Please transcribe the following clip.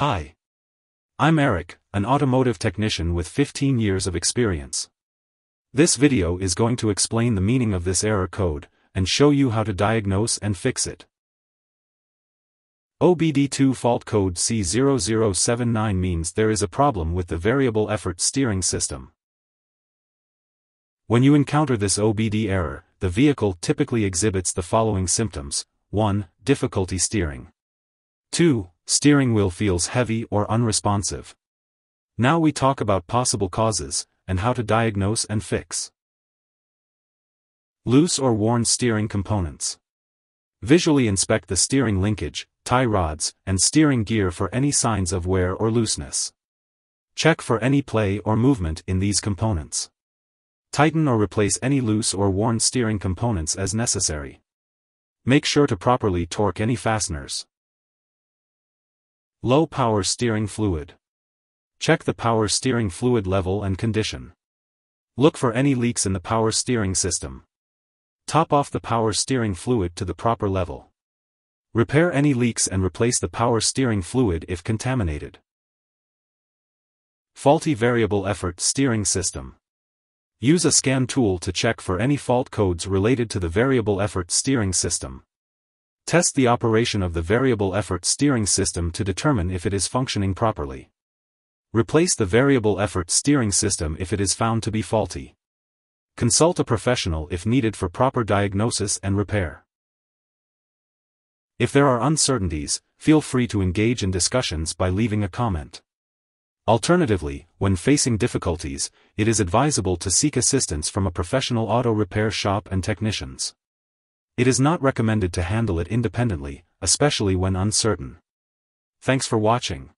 Hi. I'm Eric, an automotive technician with 15 years of experience. This video is going to explain the meaning of this error code, and show you how to diagnose and fix it. OBD2 fault code C0079 means there is a problem with the variable effort steering system. When you encounter this OBD error, the vehicle typically exhibits the following symptoms. 1. Difficulty steering. 2 steering wheel feels heavy or unresponsive. Now we talk about possible causes, and how to diagnose and fix. Loose or worn steering components. Visually inspect the steering linkage, tie rods, and steering gear for any signs of wear or looseness. Check for any play or movement in these components. Tighten or replace any loose or worn steering components as necessary. Make sure to properly torque any fasteners. Low power steering fluid. Check the power steering fluid level and condition. Look for any leaks in the power steering system. Top off the power steering fluid to the proper level. Repair any leaks and replace the power steering fluid if contaminated. Faulty variable effort steering system. Use a scan tool to check for any fault codes related to the variable effort steering system. Test the operation of the variable effort steering system to determine if it is functioning properly. Replace the variable effort steering system if it is found to be faulty. Consult a professional if needed for proper diagnosis and repair. If there are uncertainties, feel free to engage in discussions by leaving a comment. Alternatively, when facing difficulties, it is advisable to seek assistance from a professional auto repair shop and technicians. It is not recommended to handle it independently, especially when uncertain. Thanks for watching.